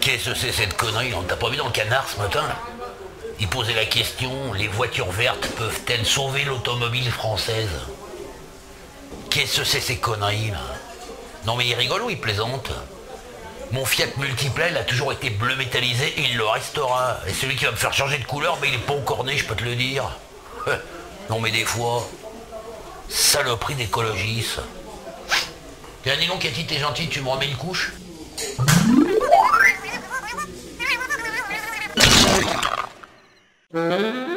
Qu'est-ce que c'est cette connerie? On t'a pas vu dans le canard ce matin Il posait la question, les voitures vertes peuvent-elles sauver l'automobile française? Qu'est-ce que c'est ces conneries là? Non mais il rigole ou il plaisante? Mon Fiat Multipla, il a toujours été bleu métallisé et il le restera. Et celui qui va me faire changer de couleur, mais il est pas encore né, je peux te le dire. Non mais des fois, saloperie d'écologistes. Tiens, dis donc, Cathy, t'es gentil, tu me remets une couche.